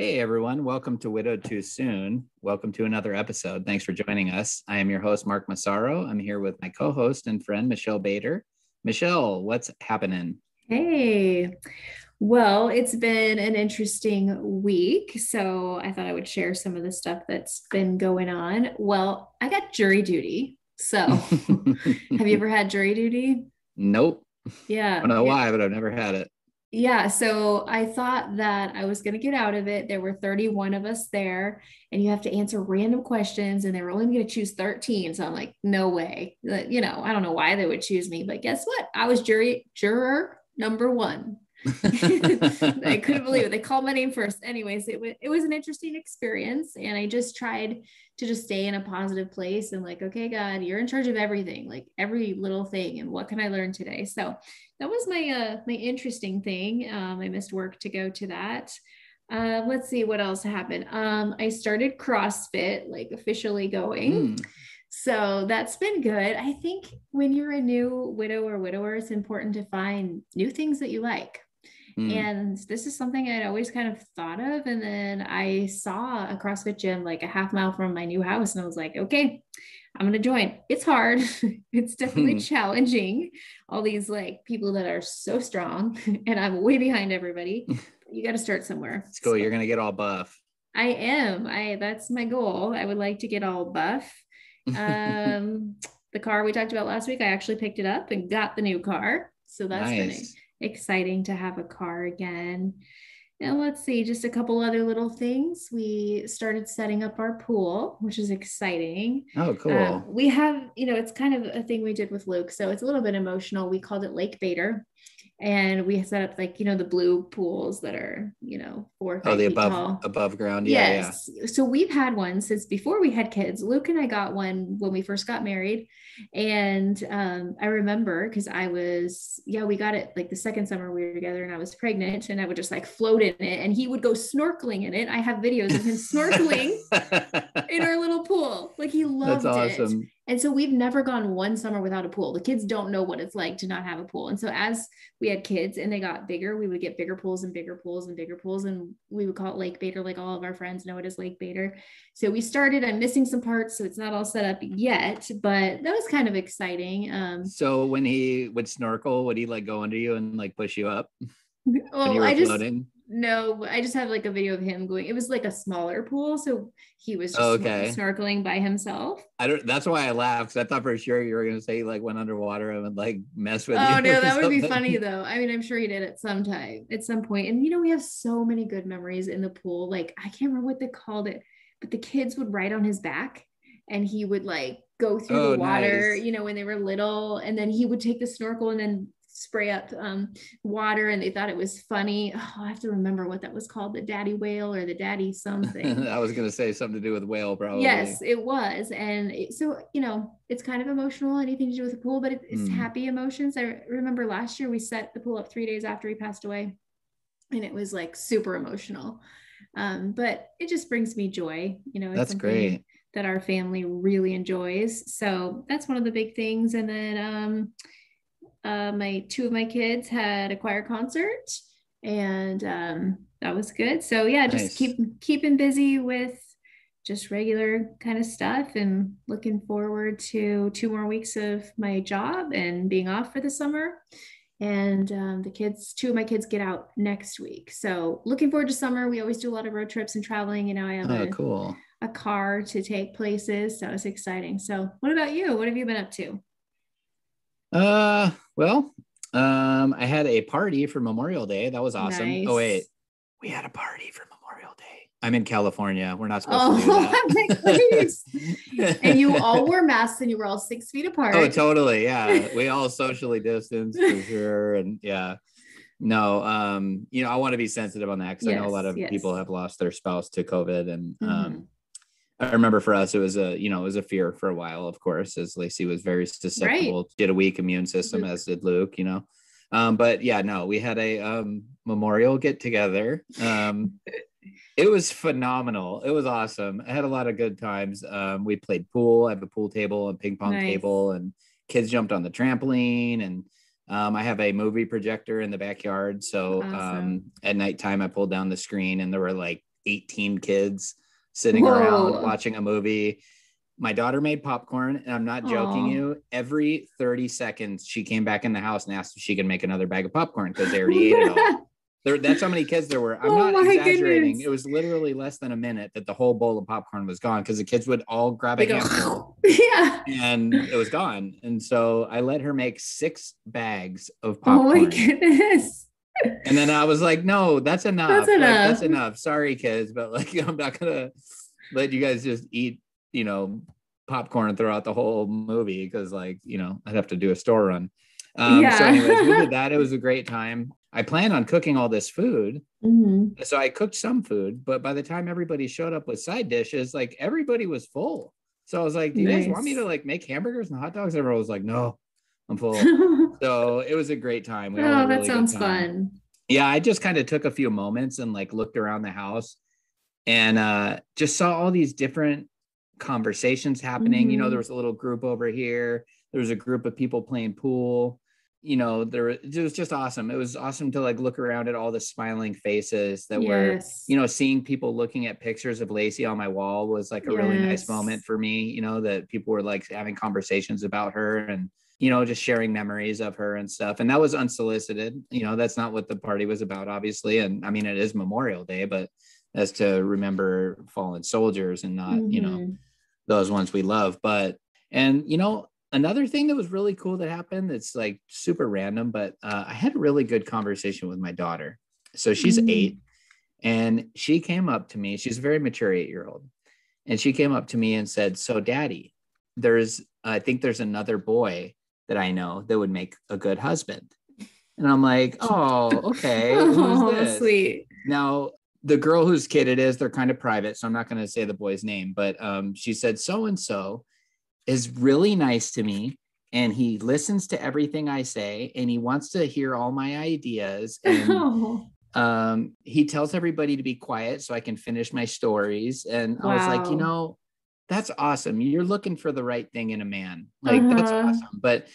Hey everyone, welcome to Widowed Too Soon. Welcome to another episode. Thanks for joining us. I am your host, Mark Massaro. I'm here with my co host and friend, Michelle Bader. Michelle, what's happening? Hey, well, it's been an interesting week. So I thought I would share some of the stuff that's been going on. Well, I got jury duty. So have you ever had jury duty? Nope. Yeah. I don't know why, but I've never had it. Yeah, so I thought that I was going to get out of it. There were 31 of us there, and you have to answer random questions, and they were only going to choose 13. So I'm like, no way. You know, I don't know why they would choose me, but guess what? I was jury juror number one. I couldn't believe it. They called my name first. Anyways, it was it was an interesting experience, and I just tried to just stay in a positive place and like, okay, God, you're in charge of everything, like every little thing, and what can I learn today? So that was my uh my interesting thing. Um, I missed work to go to that. Uh, let's see what else happened. Um, I started CrossFit, like officially going. Mm. So that's been good. I think when you're a new widow or widower, it's important to find new things that you like. Mm. And this is something I'd always kind of thought of. And then I saw a CrossFit gym like a half mile from my new house, and I was like, okay, I'm going to join. It's hard. it's definitely challenging. All these like people that are so strong, and I'm way behind everybody. you got to start somewhere. It's cool. So, You're going to get all buff. I am. I that's my goal. I would like to get all buff. Um, the car we talked about last week, I actually picked it up and got the new car. So that's nice exciting to have a car again. And let's see, just a couple other little things. We started setting up our pool, which is exciting. Oh, cool. Uh, we have, you know, it's kind of a thing we did with Luke. So it's a little bit emotional. We called it Lake Bader and we set up like you know the blue pools that are you know four oh the above tall. above ground. Yeah yes. Yeah. so we've had one since before we had kids. Luke and i got one when we first got married. And um, i remember because i was yeah we got it like the second summer we were together and i was pregnant and i would just like float in it and he would go snorkeling in it. I have videos of him snorkeling in our little pool. Like he loved That's awesome. it and so we've never gone one summer without a pool. The kids don't know what it's like to not have a pool. And so as we had kids and they got bigger, we would get bigger pools and bigger pools and bigger pools. And we would call it Lake Bader, like all of our friends know it as Lake Bader. So we started, I'm missing some parts, so it's not all set up yet, but that was kind of exciting. Um, so when he would snorkel, would he like go under you and like push you up? Well, I just, floating? No, I just have like a video of him going. It was like a smaller pool, so he was just okay. snorkeling by himself. I don't. That's why I laughed. Because I thought for sure you were gonna say he like went underwater and would like mess with oh, you. Oh no, that would be funny though. I mean, I'm sure he did at some time, at some point. And you know, we have so many good memories in the pool. Like I can't remember what they called it, but the kids would ride on his back, and he would like go through oh, the water. Nice. You know, when they were little, and then he would take the snorkel and then spray up um, water and they thought it was funny. Oh, I have to remember what that was called the daddy whale or the daddy something. I was going to say something to do with whale, probably. Yes, it was. And it, so, you know, it's kind of emotional, anything to do with the pool, but it, it's mm. happy emotions. I remember last year we set the pool up three days after he passed away and it was like super emotional. Um, but it just brings me joy. You know, that's great that our family really enjoys. So that's one of the big things. And then, um, uh, my two of my kids had a choir concert and um, that was good. So yeah just nice. keep keeping busy with just regular kind of stuff and looking forward to two more weeks of my job and being off for the summer. And um, the kids two of my kids get out next week. So looking forward to summer. We always do a lot of road trips and traveling you know i have oh, a, cool. a car to take places. So it's exciting. So what about you? What have you been up to uh, well, um, I had a party for Memorial Day. That was awesome. Nice. Oh wait, we had a party for Memorial Day. I'm in California. We're not supposed oh, to do that. and you all wore masks and you were all six feet apart. Oh, totally. Yeah, we all socially distanced for sure. And yeah, no, um, you know, I want to be sensitive on that because yes, I know a lot of yes. people have lost their spouse to COVID, and um, mm-hmm. um, I remember for us, it was a, you know, it was a fear for a while, of course, as Lacey was very susceptible, right. did a weak immune system, as did Luke, you know. Um, but yeah, no, we had a um, memorial get together. Um, it was phenomenal. It was awesome. I had a lot of good times. Um, we played pool. I have a pool table and ping pong nice. table, and kids jumped on the trampoline. And um, I have a movie projector in the backyard. So awesome. um, at nighttime, I pulled down the screen, and there were like 18 kids sitting Whoa. around watching a movie. My daughter made popcorn, and I'm not joking Aww. you. Every 30 seconds, she came back in the house and asked if she could make another bag of popcorn because they already ate it all. There, that's how many kids there were. I'm oh not exaggerating. Goodness. It was literally less than a minute that the whole bowl of popcorn was gone because the kids would all grab a handful. yeah. And it was gone. And so I let her make six bags of popcorn. Oh my goodness. And then I was like, no, that's enough. That's enough. Like, that's enough. Sorry, kids, but like I'm not gonna let you guys just eat, you know, popcorn throughout the whole movie because like, you know, I'd have to do a store run. Um, yeah. so anyways, we did that. It was a great time. I planned on cooking all this food. Mm-hmm. So I cooked some food, but by the time everybody showed up with side dishes, like everybody was full. So I was like, Do you nice. guys want me to like make hamburgers and hot dogs? Everyone was like, No, I'm full. so it was a great time. We oh, that sounds fun. Yeah, I just kind of took a few moments and like looked around the house and uh just saw all these different conversations happening. Mm-hmm. You know, mm-hmm. there was a little group over here, there was a group of people playing pool you know there it was just awesome it was awesome to like look around at all the smiling faces that yes. were you know seeing people looking at pictures of lacey on my wall was like a yes. really nice moment for me you know that people were like having conversations about her and you know just sharing memories of her and stuff and that was unsolicited you know that's not what the party was about obviously and i mean it is memorial day but as to remember fallen soldiers and not mm-hmm. you know mm-hmm. those ones we love but and you know another thing that was really cool that happened that's like super random but uh, i had a really good conversation with my daughter so she's mm-hmm. eight and she came up to me she's a very mature eight year old and she came up to me and said so daddy there's i think there's another boy that i know that would make a good husband and i'm like oh okay oh, sweet now the girl whose kid it is they're kind of private so i'm not going to say the boy's name but um, she said so and so is really nice to me and he listens to everything I say and he wants to hear all my ideas and oh. um, he tells everybody to be quiet so I can finish my stories and wow. I was like you know that's awesome you're looking for the right thing in a man like uh-huh. that's awesome but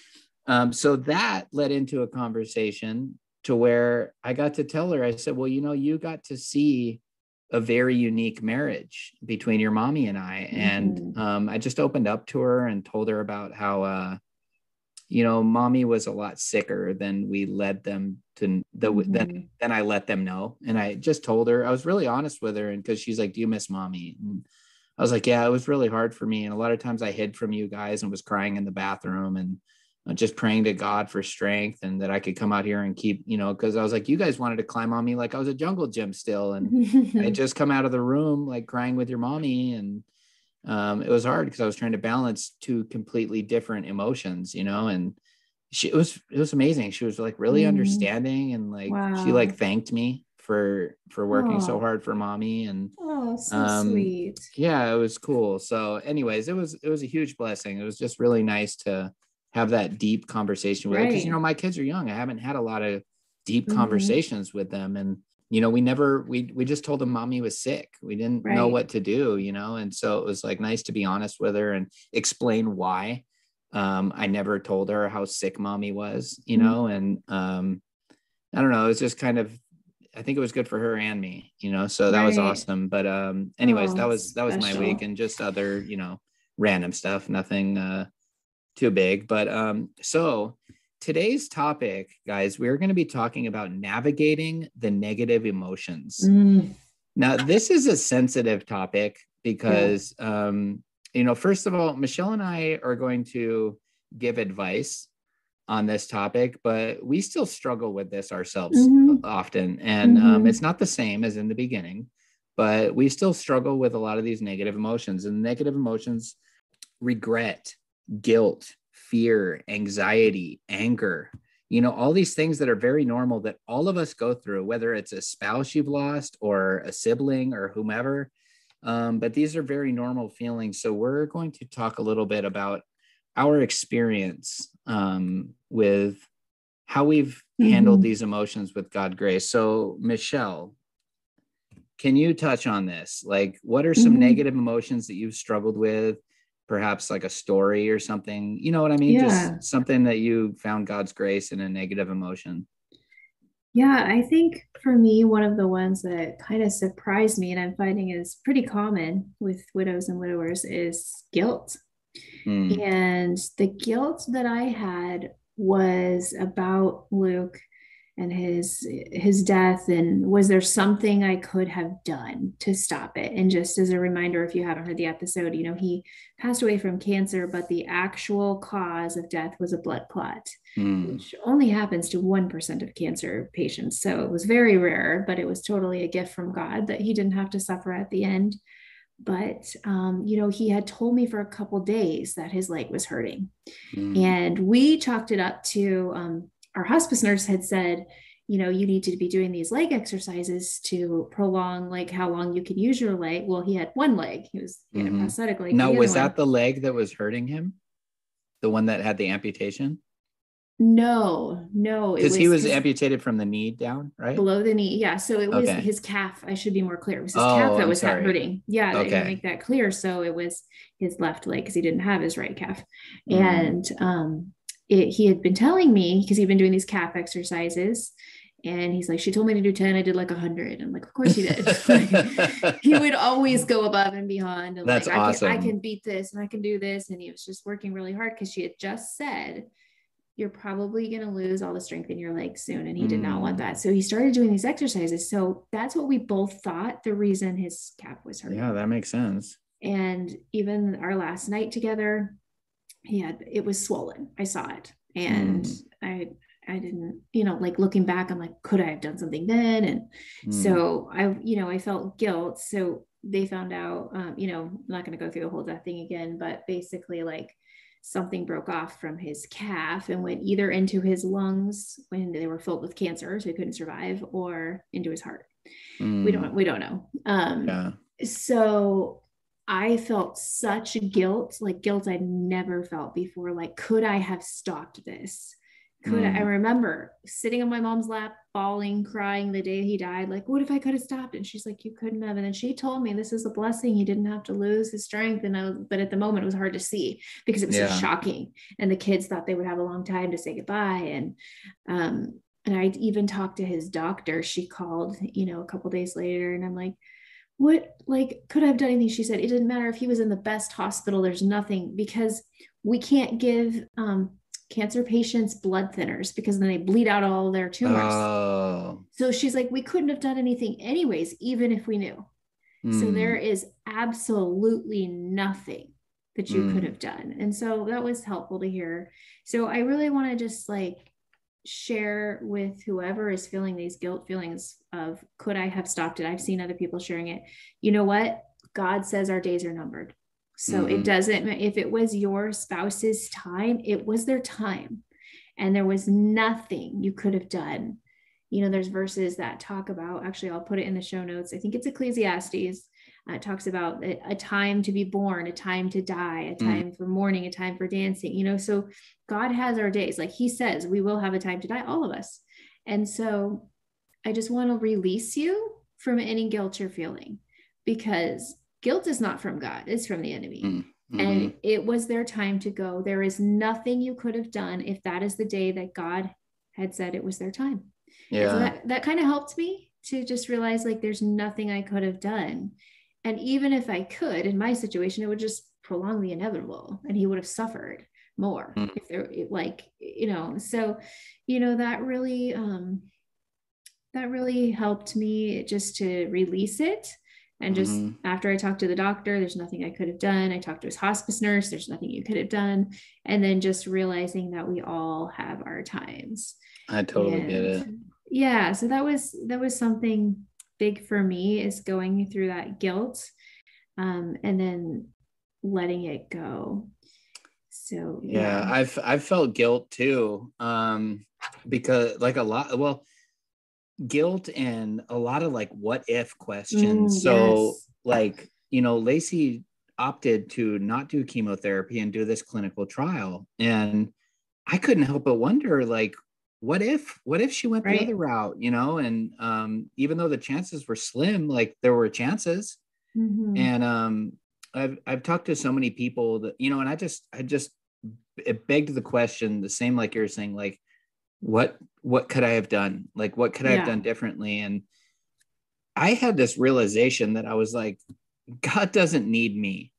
um, so that led into a conversation to where I got to tell her I said well you know you got to see a very unique marriage between your mommy and I. And mm-hmm. um, I just opened up to her and told her about how, uh, you know, mommy was a lot sicker than we led them to, the, mm-hmm. than, than I let them know. And I just told her, I was really honest with her. And cause she's like, do you miss mommy? And I was like, yeah, it was really hard for me. And a lot of times I hid from you guys and was crying in the bathroom and, uh, just praying to God for strength and that I could come out here and keep, you know, because I was like, you guys wanted to climb on me like I was a jungle gym still. And I just come out of the room like crying with your mommy. And um, it was hard because I was trying to balance two completely different emotions, you know, and she it was it was amazing. She was like really mm. understanding and like wow. she like thanked me for for working so hard for mommy and oh so um, sweet yeah it was cool so anyways it was it was a huge blessing it was just really nice to have that deep conversation with right. because you know my kids are young. I haven't had a lot of deep mm-hmm. conversations with them, and you know we never we we just told them mommy was sick. We didn't right. know what to do, you know, and so it was like nice to be honest with her and explain why. Um, I never told her how sick mommy was, you mm-hmm. know, and um, I don't know. It was just kind of I think it was good for her and me, you know. So that right. was awesome. But um anyways, oh, that was that was special. my week and just other, you know, random stuff. Nothing uh too big. But um, so today's topic, guys, we're going to be talking about navigating the negative emotions. Mm. Now, this is a sensitive topic because, yeah. um, you know, first of all, Michelle and I are going to give advice on this topic, but we still struggle with this ourselves mm-hmm. often. And um, mm-hmm. um, it's not the same as in the beginning, but we still struggle with a lot of these negative emotions. And negative emotions, regret, guilt, fear, anxiety, anger, you know, all these things that are very normal that all of us go through, whether it's a spouse you've lost or a sibling or whomever. Um, but these are very normal feelings. So we're going to talk a little bit about our experience um, with how we've mm-hmm. handled these emotions with God grace. So, Michelle, can you touch on this? Like, what are some mm-hmm. negative emotions that you've struggled with? perhaps like a story or something you know what i mean yeah. just something that you found god's grace in a negative emotion Yeah, I think for me, one of the ones that kind of surprised me and I'm finding is pretty common with widows and widowers is guilt. Mm. And the guilt that I had was about Luke and his his death and was there something i could have done to stop it and just as a reminder if you haven't heard the episode you know he passed away from cancer but the actual cause of death was a blood clot mm. which only happens to 1% of cancer patients so it was very rare but it was totally a gift from god that he didn't have to suffer at the end but um, you know he had told me for a couple days that his leg was hurting mm. and we chalked it up to um, our hospice nurse had said, you know, you need to be doing these leg exercises to prolong like how long you can use your leg. Well, he had one leg. He was he mm-hmm. prosthetic leg. Now, was that the leg that was hurting him? The one that had the amputation? No, no. Because he was amputated from the knee down, right? Below the knee. Yeah. So it was okay. his calf. I should be more clear. It was his oh, calf that was hurting. Yeah. They okay. didn't make that clear. So it was his left leg because he didn't have his right calf. Mm. And um, it, he had been telling me because he'd been doing these calf exercises and he's like she told me to do 10 i did like 100 i'm like of course he did he would always go above and beyond and That's like awesome. I, can, I can beat this and i can do this and he was just working really hard because she had just said you're probably going to lose all the strength in your legs soon and he did not want mm. that so he started doing these exercises so that's what we both thought the reason his calf was hurt yeah that makes sense and even our last night together he had it was swollen. I saw it, and mm. I I didn't, you know, like looking back, I'm like, could I have done something then? And mm. so I, you know, I felt guilt. So they found out, um, you know, I'm not going to go through the whole death thing again, but basically, like something broke off from his calf and went either into his lungs when they were filled with cancer, so he couldn't survive, or into his heart. Mm. We don't, we don't know. Um, yeah. So I felt such guilt, like guilt I'd never felt before. Like, could I have stopped this? Could mm. I, remember sitting on my mom's lap, bawling, crying the day he died. Like, what if I could have stopped? And she's like, you couldn't have. And then she told me this is a blessing. He didn't have to lose his strength. And I, but at the moment, it was hard to see because it was yeah. so shocking. And the kids thought they would have a long time to say goodbye. And um, and I even talked to his doctor. She called, you know, a couple days later, and I'm like, what like could I have done anything she said it didn't matter if he was in the best hospital there's nothing because we can't give um, cancer patients blood thinners because then they bleed out all their tumors oh. so she's like we couldn't have done anything anyways even if we knew mm. so hmm. there is absolutely nothing that you mm. could hmm. have done and so that was helpful to hear so i really want to just like share with whoever is feeling these guilt feelings of could I have stopped it? I've seen other people sharing it. You know what? God says our days are numbered. So mm-hmm. it doesn't if it was your spouse's time, it was their time. And there was nothing you could have done. You know, there's verses that talk about, actually, I'll put it in the show notes. I think it's Ecclesiastes uh, talks about a, a, time to be born, a time to die, a mm. time mm. for mourning, a time for dancing. You know, so God has our days. Like He says, we will have a time to die, all of us. And so I just want to release you from any guilt you're feeling because guilt is not from God, it's from the enemy. Mm. Mm-hmm. And it was their time to go. There is nothing you could have done if that is the day that God had said it was their time. Yeah. So that, that kind of helped me to just realize like there's nothing I could have done. And even if I could, in my situation, it would just prolong the inevitable and he would have suffered more mm. if there like you know so you know that really um that really helped me just to release it and just mm-hmm. after i talked to the doctor there's nothing i could have done i talked to his hospice nurse there's nothing you could have done and then just realizing that we all have our times i totally and, get it yeah so that was that was something big for me is going through that guilt um, and then letting it go. So yeah. yeah, I've I've felt guilt too. Um, because like a lot well guilt and a lot of like what if questions. Mm, so yes. like, you know, Lacey opted to not do chemotherapy and do this clinical trial. And I couldn't help but wonder like what if what if she went right. the other route you know and um, even though the chances were slim like there were chances mm-hmm. and um, I've, I've talked to so many people that you know and i just i just it begged the question the same like you're saying like what what could I have done? Like what could I yeah. have done differently? And I had this realization that I was like, God doesn't need me.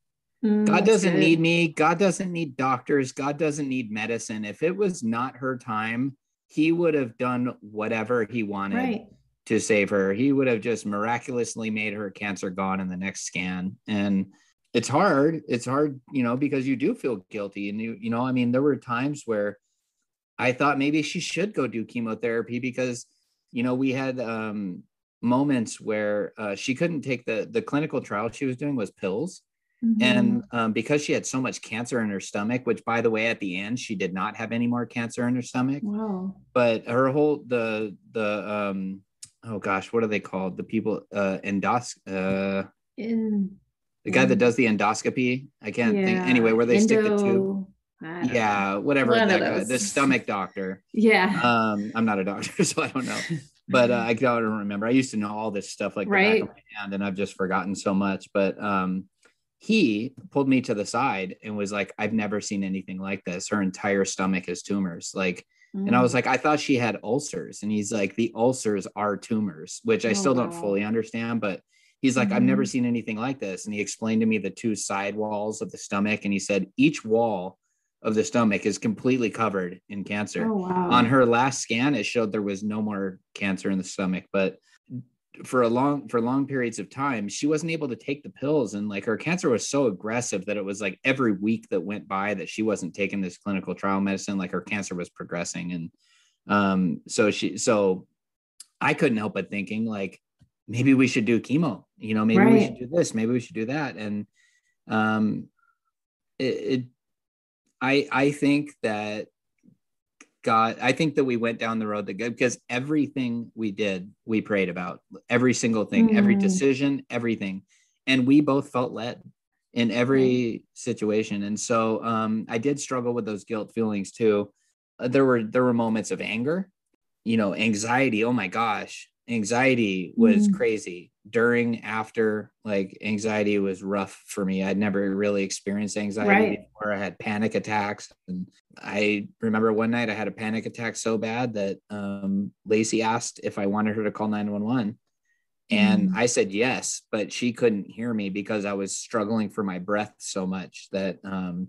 Mm, God doesn't good. need me. God doesn't need doctors. God doesn't need medicine. If it was not her time, he would have done whatever he wanted right. to save her. He would have just miraculously made her cancer gone in the next scan. And it's hard. It's hard, you know, because you do feel guilty. And you, you know, I mean, there were times where I thought maybe she should go do chemotherapy because, you know, we had um moments where uh, she couldn't take the the clinical trial she was doing was pills. Mm-hmm. and um, because she had so much cancer in her stomach which by the way at the end she did not have any more cancer in her stomach. Wow. But her whole the the um oh gosh what are they called? The people uh endos uh in the guy that does the endoscopy? I can't yeah. think anyway where they stick the tube yeah whatever that guy, the stomach doctor yeah um i'm not a doctor so i don't know but uh, I don't remember. I used to know all this stuff like right. the back of my hand, and I've just forgotten so much. But um, he pulled me to the side and was like, "I've never seen anything like this. Her entire stomach is tumors." Like, mm. and I was mm. like, "I thought she had ulcers," and he's like, "The ulcers are tumors," which I oh, still don't fully understand, but. He's like, mm-hmm. I've never mm-hmm. seen anything like this. And he explained to me the two side walls of the stomach. And he said, each wall of the stomach is completely covered in cancer. Oh, wow. On her last scan, it showed there was no more cancer in the stomach, but for a long for long periods of time she wasn't able to take the pills and like her cancer was so aggressive that it was like every week that went by that she wasn't taking this clinical trial medicine like her cancer was progressing and um so she so i couldn't help but thinking like maybe we should do chemo you know maybe right. we should do this maybe we should do that and um it, it I I think that God, I think that we went down the road that good because everything we did, we prayed about every single thing, mm. every decision, everything, and we both felt led in every situation. And so um, I did struggle with those guilt feelings too. Uh, there were there were moments of anger, you know, anxiety. Oh my gosh, anxiety was mm. crazy during after like anxiety was rough for me i'd never really experienced anxiety right. before i had panic attacks and i remember one night i had a panic attack so bad that um, lacey asked if i wanted her to call 911 and mm. i said yes but she couldn't hear me because i was struggling for my breath so much that um,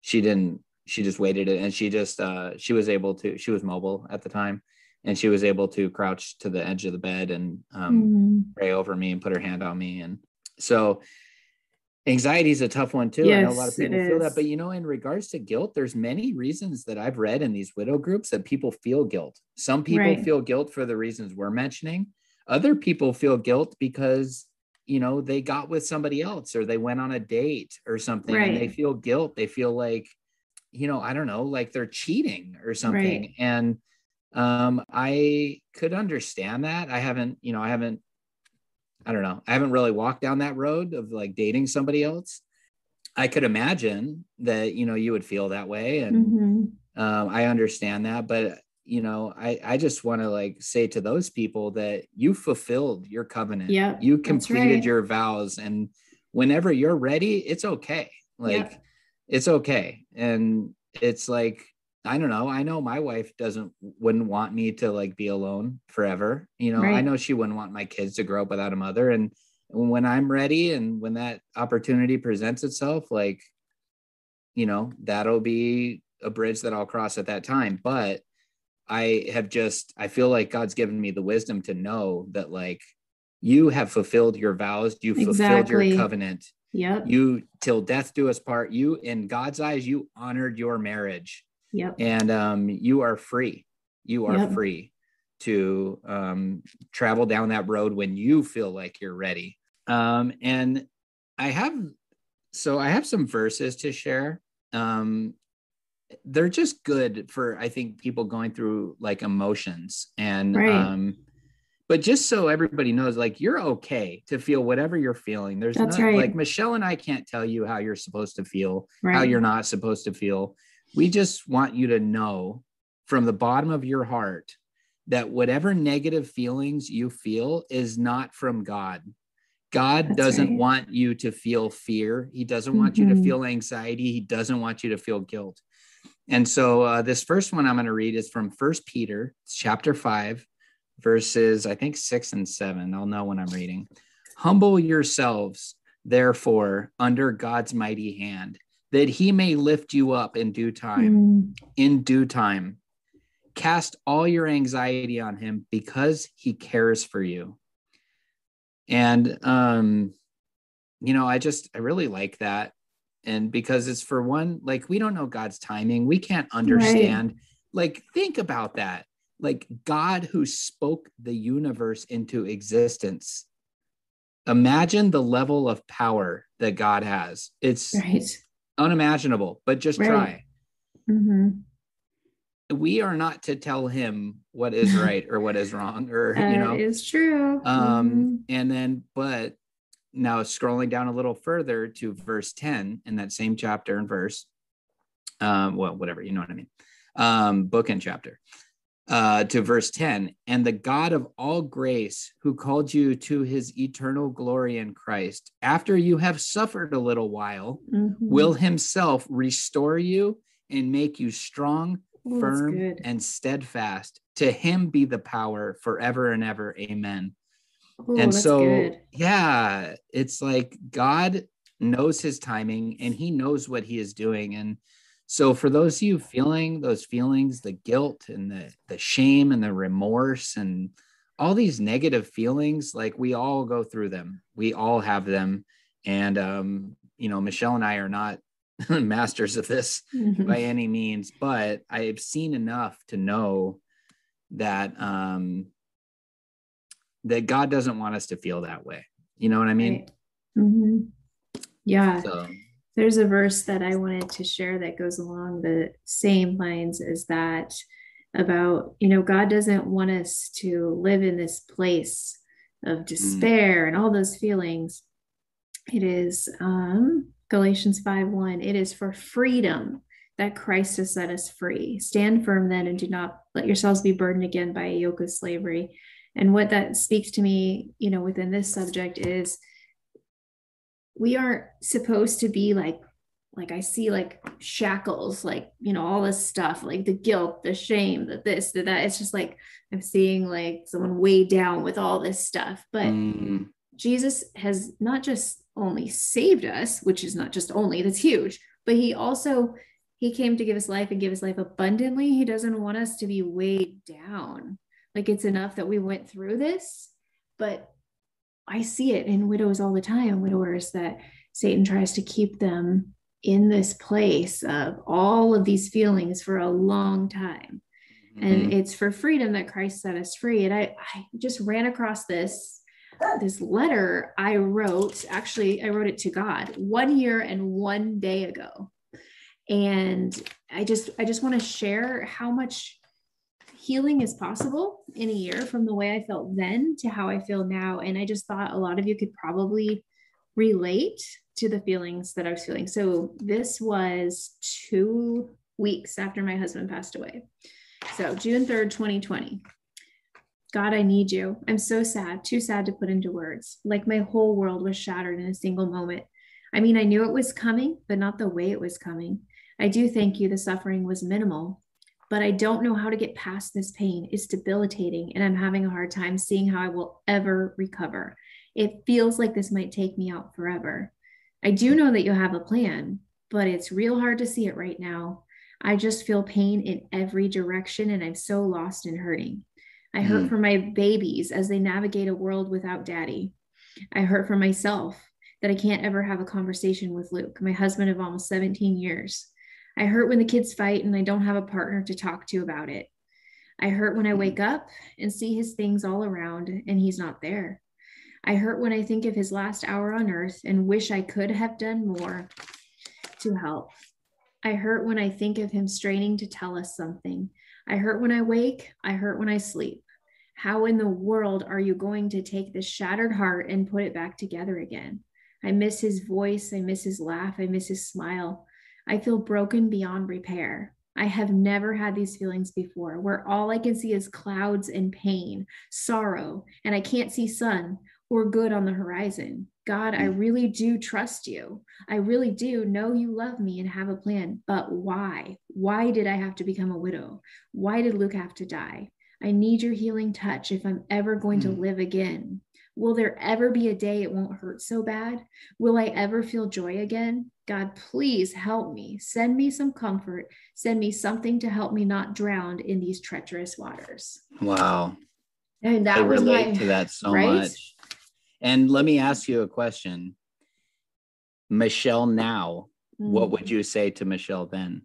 she didn't she just waited it and she just uh, she was able to she was mobile at the time and she was able to crouch to the edge of the bed and um, mm. pray over me and put her hand on me and so anxiety is a tough one too yes, i know a lot of people feel that but you know in regards to guilt there's many reasons that i've read in these widow groups that people feel guilt some people right. feel guilt for the reasons we're mentioning other people feel guilt because you know they got with somebody else or they went on a date or something right. and they feel guilt they feel like you know i don't know like they're cheating or something right. and um i could understand that i haven't you know i haven't i don't know i haven't really walked down that road of like dating somebody else i could imagine that you know you would feel that way and mm-hmm. um, i understand that but you know i i just want to like say to those people that you fulfilled your covenant yeah you completed right. your vows and whenever you're ready it's okay like yeah. it's okay and it's like I don't know. I know my wife doesn't wouldn't want me to like be alone forever. You know, right. I know she wouldn't want my kids to grow up without a mother. And when I'm ready and when that opportunity presents itself, like, you know, that'll be a bridge that I'll cross at that time. But I have just I feel like God's given me the wisdom to know that like you have fulfilled your vows, you fulfilled your covenant. Yep. You till death do us part. You in God's eyes, you honored your marriage Yep. And um, you are free. You are yep. free to um, travel down that road when you feel like you're ready. Um, and I have, so I have some verses to share. Um, they're just good for, I think, people going through like emotions and, right. um, but just so everybody knows, like you're okay to feel whatever you're feeling. There's That's not, right. like Michelle and I can't tell you how you're supposed to feel, right. how you're not supposed to feel. We just want you to know from the bottom of your heart that whatever negative feelings you feel is not from God. God That's doesn't right. want you to feel fear. He doesn't want mm-hmm. you to mm-hmm. feel anxiety. He doesn't want you to feel guilt. And so uh, this first one I'm going to read is from First Peter, chapter five, verses I think six and seven. I'll know when I'm reading. Humble yourselves, therefore, under God's mighty hand, that He may lift you up in due time. Mm. In due time, cast all your anxiety on Him because He cares for you. And um, you know, I just I really like that and because it's for one like we don't know god's timing we can't understand right. like think about that like god who spoke the universe into existence imagine the level of power that god has it's right. Unimaginable but just right. try mm-hmm. we are not to tell him what is right or what is wrong or you know is true um mm-hmm. and then but now scrolling down a little further to verse 10 in that same chapter and verse um, well whatever you know what i mean um, book and chapter uh, to verse 10 and the god of all grace who called you to his eternal glory in christ after you have suffered a little while mm-hmm. will himself restore you and make you strong Ooh, firm and steadfast. To him be the power forever and ever. Amen. Ooh, and so good. yeah it's like god knows his timing and he knows what he is doing. And so for those of you feeling those feelings the guilt and the the shame and the remorse and all these negative feelings like we all go through them we all have them and um you know michelle and i are not masters of this mm-hmm. by any means but i've seen enough to know that um that God doesn't want us to feel that way. You know what I mean? Right. Mm-hmm. Yeah. So. There's a verse that I wanted to share that goes along the same lines as that about, you know, God doesn't want us to live in this place of mm. despair mm. and all those feelings. It is um, Galatians 5 1. It is for freedom that Christ has set us free. Stand firm then and do not let yourselves be burdened again by a yoke of slavery. And what that speaks to me, you know, within this subject is we aren't supposed to be like like I see like shackles, like you know, all this stuff, like the guilt, the shame, the this, the that. It's just like I'm seeing like someone weighed down with all this stuff. But mm. Jesus has not just only saved us, which is not just only, that's huge, but he also he came to give us life and give us life abundantly. He doesn't want us to be weighed down. Like it's enough that we went through this, but I see it in widows all the time, widowers that Satan tries to keep them in this place of all of these feelings for a long time. Mm-hmm. And it's for freedom that Christ set us free. And I, I just ran across this this letter I wrote. Actually, I wrote it to God one year and one day ago. And I just I just want to share how much healing is possible in a year from the way I felt then to how I feel now. And I just thought a lot of you could probably relate to the feelings that I was feeling. So this was two weeks after my husband passed away. So June 3rd, 2020. God, I need you. I'm so sad, too sad to put into words. Like my whole world was shattered in a single moment. I mean, I knew it was coming, but not the way it was coming. I do thank you. The suffering was minimal but I don't know how to get past this pain. It's debilitating, and I'm having a hard time seeing how I will ever recover. It feels like this might take me out forever. I do know that you have a plan, but it's real hard to see it right now. I just feel pain in every direction, and I'm so lost and hurting. I hurt mm. for my babies as they navigate a world without daddy. I hurt for myself that I can't ever have a conversation with Luke, my husband of almost 17 years. I hurt when the kids fight and I don't have a partner to talk to about it. I hurt when I mm-hmm. wake up and see his things all around and he's not there. I hurt when I think of his last hour on earth and wish I could have done more to help. I hurt when I think of him straining to tell us something. I hurt when I wake. I hurt when I sleep. How in the world are you going to take this shattered heart and put it back together again? I miss his voice. I miss his laugh. I miss his smile. I feel broken beyond repair. I have never had these feelings before where all I can see is clouds and pain, sorrow, and I can't see sun. or good on the horizon. God, I mm. really do trust you. I really do know you love me and have a plan. But why? Why did I have to become a widow? Why did Luke have to die? I need your healing touch if I'm ever going to mm. live again. Will there ever be a day it won't hurt so bad? Will I ever feel joy again? God, please help me. Send me some comfort. Send me something to help me not drown in these treacherous waters. Wow. And that I relate my, to that so right? much. And let me ask you a question. Michelle now, mm-hmm. what would mm. you say to Michelle then?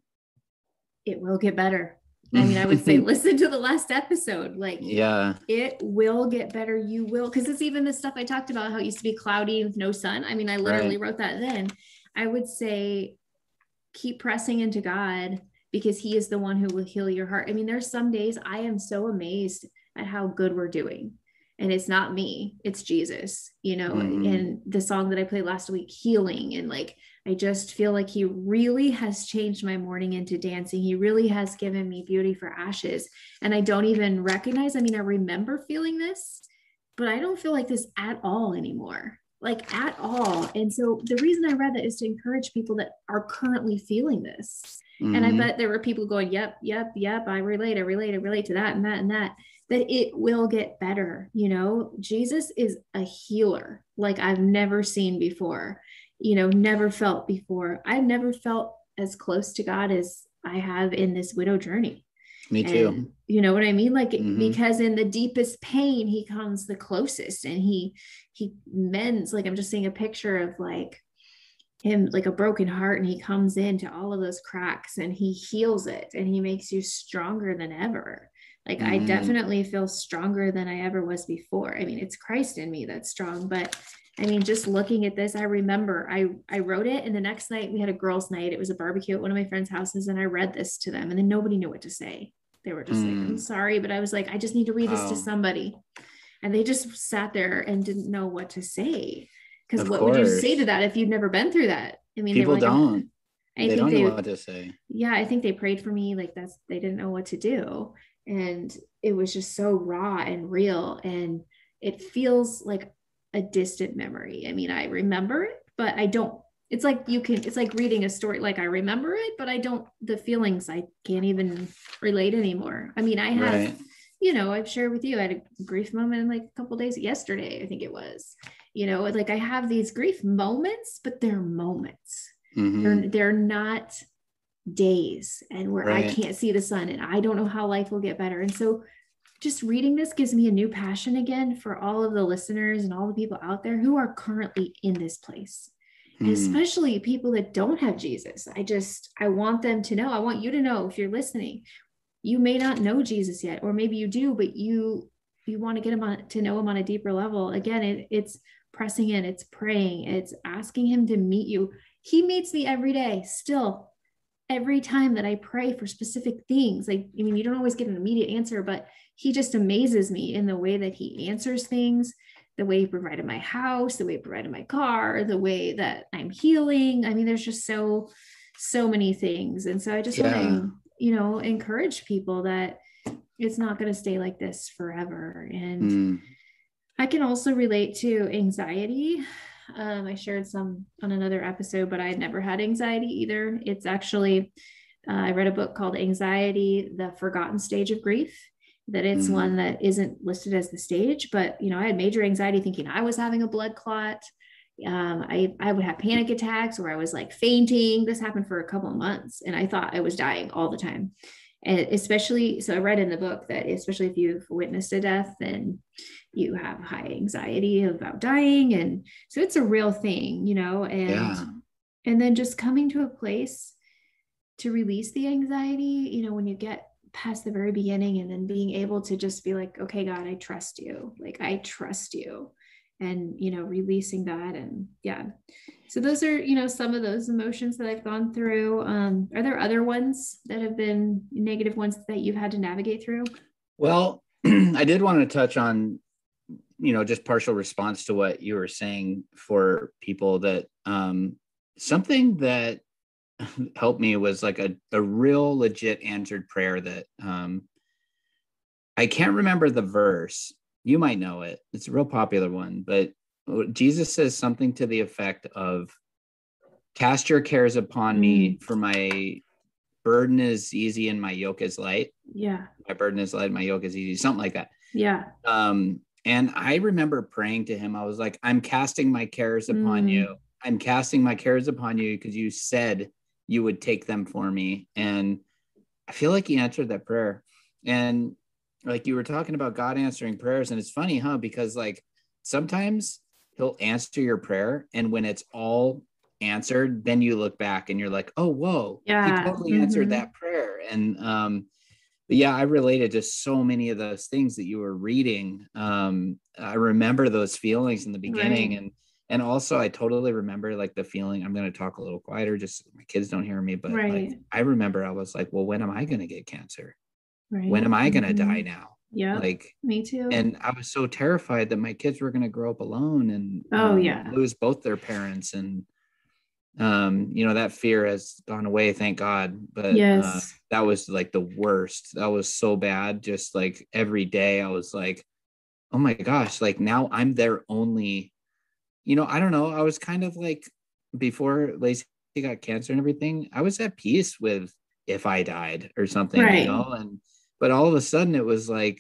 It will get better. I mean, I would say listen to the last episode. Like, yeah, it will get better. You will, because it's even the stuff I talked about how it used to be cloudy with no sun. I mean, I literally right. wrote that then. I would say keep pressing into God because He is the one who will heal your heart. I mean, there's some days I am so amazed at how good we're doing and it's not me it's jesus you know mm-hmm. and the song that i played last week healing and like i just feel like he really has changed my mourning into dancing he really has given me beauty for ashes and i don't even recognize i mean i remember feeling this but i don't feel like this at all anymore like at all and so the reason i read that is to encourage people that are currently feeling this mm-hmm. and i mm-hmm. bet there were people going yep yep yep i relate i relate i relate to that and that and that that it will get better. You know, Jesus is a healer like I've never seen before, you know, never felt before. I've never felt as close to God as I have in this widow journey. Me too. And, you know what I mean? Like mm-hmm. because in the deepest pain, he comes the closest and he he mends. Like I'm just seeing a picture of like him like a broken heart and he comes into all of those cracks and he heals it and he makes you stronger than ever like mm. I definitely feel stronger than I ever was before. I mean, it's Christ in me that's strong, but I mean, just looking at this, I remember I I wrote it, and the next night we had a girls' night. It was a barbecue at one of my friends' houses, and I read this to them, and then nobody knew what to say. They were just mm. like, "I'm mm. sorry," but I was like, "I just need to read this oh. to somebody," and they just sat there and didn't know what to say. Because what course. would you say to that if you've never been through that? I mean, people like, don't. I they don't they, know what to say. Yeah, I think they prayed for me. Like that's they didn't know what to do and it was just so raw and real and it feels like a distant memory i mean i remember it but i don't it's like you can it's like reading a story like i remember it but i don't the feelings i can't even relate anymore i mean i have right. you know i've shared with you i had a grief moment in like a couple days yesterday i think it was you know like i have these grief moments but they're moments mm-hmm. they're, they're not days and where right. I can't see the sun and I don't know how life will get better. And so just reading this gives me a new passion again for all of the listeners and all the people out there who are currently in this place. Hmm. especially people that don't have Jesus. I just I want them to know. I want you to know if you're listening, you may not know Jesus yet or maybe you do but you you want to get him on to know him on a deeper level. Again, it, it's pressing in, it's praying, it's asking him to meet you. He meets me every day still every time that I pray for specific things, like, I mean, you don't always get an immediate answer, but he just amazes me in the way that he answers things, the way he provided my house, the way he provided my car, the way that I'm healing. I mean, there's just so, so many things. And so I just yeah. want to, you know, encourage people that it's not going to stay like this forever. And mm. I can also relate to anxiety um, I shared some on another episode, but I had never had anxiety either. It's actually, uh, I read a book called Anxiety, the Forgotten Stage of Grief, that it's mm-hmm. one that isn't listed as the stage, but, you know, I had major anxiety thinking I was having a blood clot. Um, I, I would have panic attacks where I was like fainting. This happened for a couple of months and I thought I was dying all the time and especially so i read in the book that especially if you've witnessed a death then you have high anxiety about dying and so it's a real thing you know and yeah. and then just coming to a place to release the anxiety you know when you get past the very beginning and then being able to just be like okay god i trust you. Like i trust you. And you know releasing that and yeah. So those are you know some of those emotions that i've gone through. Um, are there other ones that have been negative ones that you've had to navigate through? Well i did want to touch on you know just partial response to what you were saying for people that um, something that helped me was like a, a real legit answered prayer that um, i can't remember the verse you might know it. It's a real popular one, but Jesus says something to the effect of cast your cares upon mm. me for my burden is easy and my yoke is light. Yeah. My burden is light, my yoke is easy, something like that. Yeah. Um, and I remember praying to him. I was like, I'm casting my cares upon mm. you. I'm casting my cares upon you because you said you would take them for me. And I feel like he answered that prayer. And like you were talking about God answering prayers, and it's funny, huh? Because like sometimes he'll answer your prayer, and when it's all answered, then you look back and you're like, oh, whoa, yeah, he totally mm-hmm. answered that prayer. And um, but yeah, I related to so many of those things that you were reading. Um, I remember those feelings in the beginning, right. and and also I totally remember like the feeling. I'm going to talk a little quieter, just my kids don't hear me. But right. like, I remember I was like, well, when am I going to get cancer? Right. When am I going to mm-hmm. die now? Yeah. Like me too. And I was so terrified that my kids were going to grow up alone and oh um, yeah, lose both their parents and um you know that fear has gone away thank god but uh, yes. uh, that was like the worst that was so bad just like every day i was like oh my gosh like now i'm their only you know i don't know i was kind of like before lacey got cancer and everything i was at peace with if i died or something right. you know and but all of a sudden it was like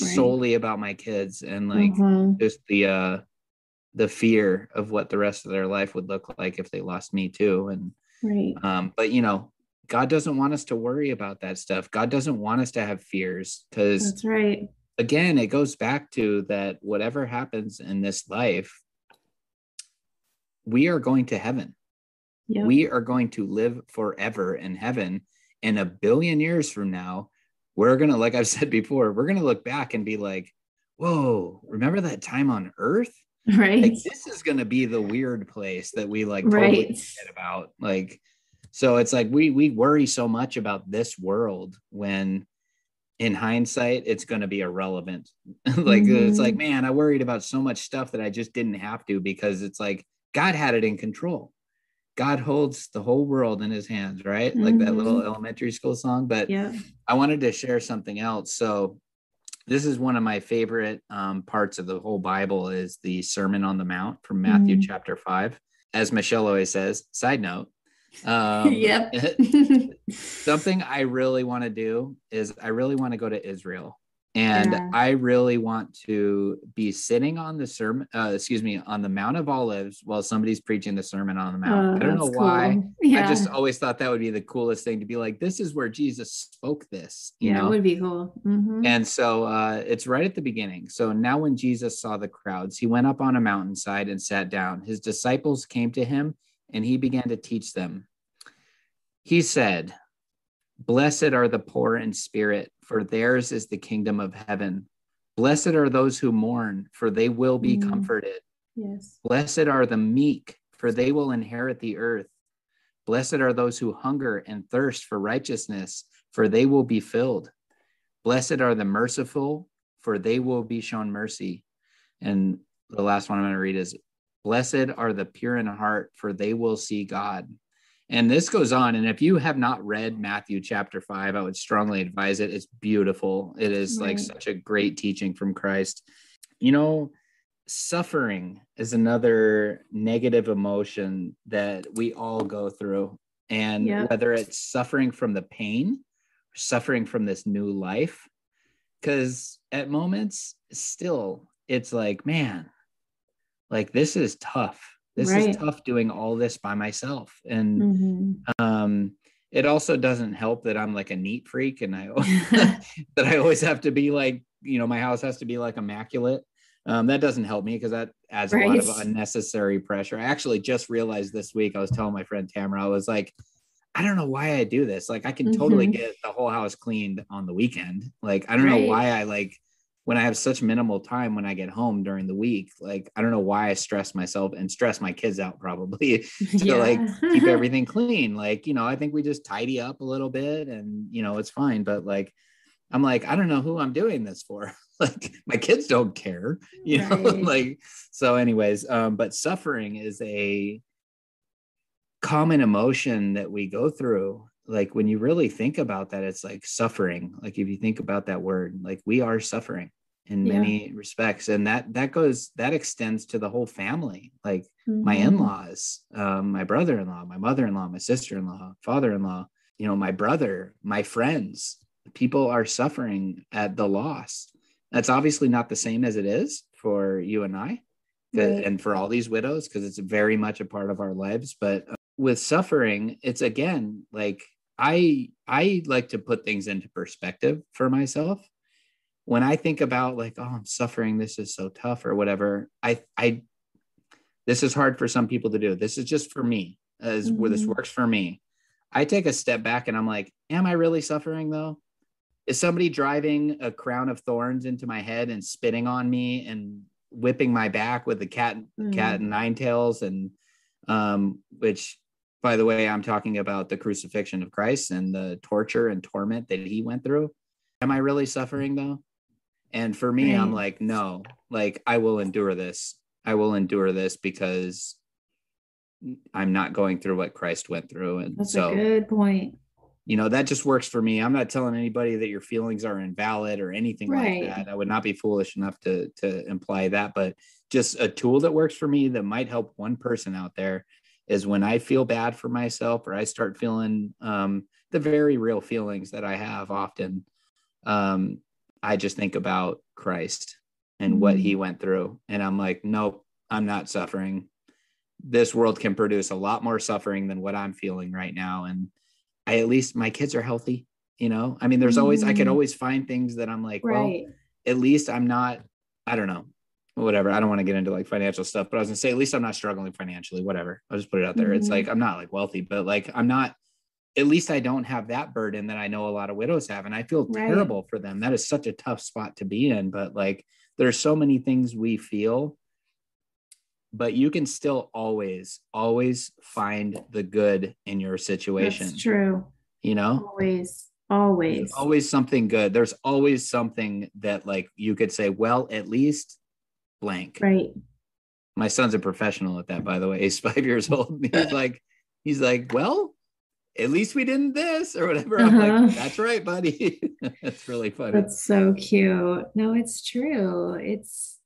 right. solely about my kids and like mm-hmm. just the uh the fear of what the rest of their life would look like if they lost me too and right um but you know god doesn't want us to worry about that stuff god doesn't want us to have fears because that's right again it goes back to that whatever happens in this life we are going to heaven yep. we are going to live forever in heaven and a billion years from now we're gonna like i've said before we're gonna look back and be like whoa remember that time on earth right like this is going to be the weird place that we like totally right. forget about like so it's like we we worry so much about this world when in hindsight it's going to be irrelevant like mm-hmm. it's like man i worried about so much stuff that i just didn't have to because it's like god had it in control god holds the whole world in his hands right mm-hmm. like that little mm-hmm. elementary school song but yeah i wanted to share something else so this is one of my favorite um, parts of the whole Bible is the Sermon on the Mount from Matthew mm. chapter five. As Michelle always says, side note. Um, yep. something I really want to do is I really want to go to Israel and yeah. i really want to be sitting on the sermon uh, excuse me on the mount of olives while somebody's preaching the sermon on the mount oh, i don't know why yeah. i just always thought that would be the coolest thing to be like this is where jesus spoke this you yeah know? it would be cool mm-hmm. and so uh, it's right at the beginning so now when jesus saw the crowds he went up on a mountainside and sat down his disciples came to him and he began to teach them he said Blessed are the poor in spirit, for theirs is the kingdom of heaven. Blessed are those who mourn, for they will be mm. comforted. Yes. Blessed are the meek, for they will inherit the earth. Blessed are those who hunger and thirst for righteousness, for they will be filled. Blessed are the merciful, for they will be shown mercy. And the last one I'm going to read is Blessed are the pure in heart, for they will see God. And this goes on. And if you have not read Matthew chapter five, I would strongly advise it. It's beautiful. It is right. like such a great teaching from Christ. You know, suffering is another negative emotion that we all go through. And yeah. whether it's suffering from the pain, suffering from this new life, because at moments, still, it's like, man, like this is tough this right. is tough doing all this by myself and mm-hmm. um it also doesn't help that i'm like a neat freak and i that i always have to be like you know my house has to be like immaculate um, that doesn't help me because that adds right. a lot of unnecessary pressure i actually just realized this week i was telling my friend tamara i was like i don't know why i do this like i can mm-hmm. totally get the whole house cleaned on the weekend like i don't right. know why i like when I have such minimal time when I get home during the week, like I don't know why I stress myself and stress my kids out probably to yeah. like keep everything clean. Like, you know, I think we just tidy up a little bit and you know, it's fine. But like I'm like, I don't know who I'm doing this for. like my kids don't care, you know, like so anyways, um, but suffering is a common emotion that we go through like when you really think about that it's like suffering like if you think about that word like we are suffering in yeah. many respects and that that goes that extends to the whole family like mm-hmm. my in-laws um, my brother-in-law my mother-in-law my sister-in-law father-in-law you know my brother my friends people are suffering at the loss that's obviously not the same as it is for you and i right. and for all these widows because it's very much a part of our lives but with suffering it's again like i i like to put things into perspective for myself. When i think about like oh i'm suffering. This is so tough or whatever i i this is hard for some people to do. This is just for me as mm-hmm. where this works for me. I take a step back and i'm like am i really suffering though? Is somebody driving a crown of thorns into my head and spitting on me and whipping my back with the cat mm. cat and nine tails and um which by the way i'm talking about the crucifixion of christ and the torture and torment that he went through. Am i really suffering though? And for me i'm like no like i will endure this. I will endure this because i'm not going through what christ went through. And That's so a good point. you know that just works for me. I'm not telling anybody that your feelings are invalid or anything right. like that. I would not be foolish enough to to imply that but just a tool that works for me that might help one person out there is when i feel bad for myself or i start feeling um, the very real feelings that i have often um, i just think about christ and what he mm-hmm. went through and i'm like nope i'm not suffering this world can produce a lot more suffering than what i'm feeling right now and I at least my kids are healthy. You know, I mean, there's always I can mm. always find things that I'm like, right. well, at least I'm not. I don't know, whatever. I don't want to get into like financial stuff, but I was gonna say at least I'm not struggling financially. Whatever. I'll just put it out there. Mm-hmm. It's like I'm not like wealthy, but like I'm not. At least I don't have that burden that I know a lot of widows have, and I feel right. terrible for them. That is such a tough spot to be in. But like, there's so many things we feel but you can still always always find the good in your situation That's true you know always always There's always something good there's always something that like you could say well at least blank right my son's a professional at that by the way he's five years old he's like he's like well at least we didn't this or whatever uh-huh. i'm like uh-huh. that's right buddy that's really funny that's so cute no it's true it's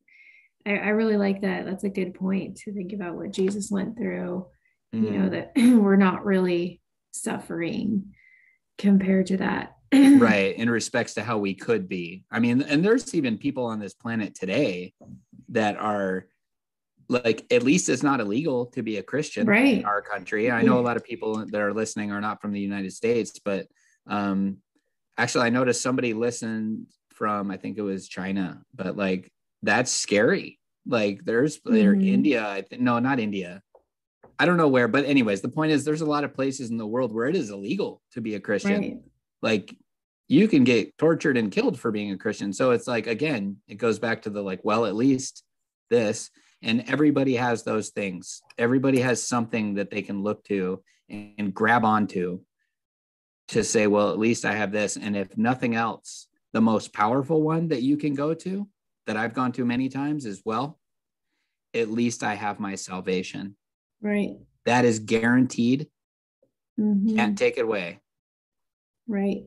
I, I really like that. That's a good point to think about what Jesus went through. Mm. You know, mm. that we're not really suffering compared to that. Right. In respects to how we could be. I mean, and there's even people on this planet today that are like at least it's not illegal to be a christian right. in our country i know a lot of people that are listening are not from the united states but um actually i noticed somebody listened from i think it was china but like that's scary. Like there's there mm-hmm. India, I think no, not India. I don't know where, but anyways, the point is there's a lot of places in the world where it is illegal to be a Christian. Right. Like you can get tortured and killed for being a Christian. So it's like again, it goes back to the like, well, at least this. And everybody has those things. Everybody has something that they can look to and grab onto to say, well, at least I have this. And if nothing else, the most powerful one that you can go to that I've gone to many times is well, at least I have my salvation. Right. That is guaranteed. Mm-hmm. Can't take it away. Right.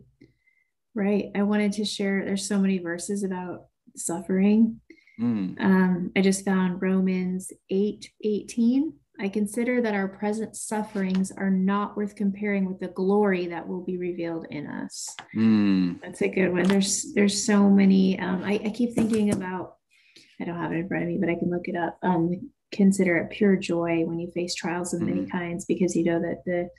Right. I wanted to share, there's so many verses about suffering. Mm. Um, I just found Romans 8 18 I consider that our present sufferings are not worth comparing with the glory that will be revealed in us. Mm. That's a good one. There's there's so many. Um, I, I keep thinking about. I don't have it in front of me, but I can look it up. Um, consider it pure joy when you face trials of many mm. kinds, because you know that the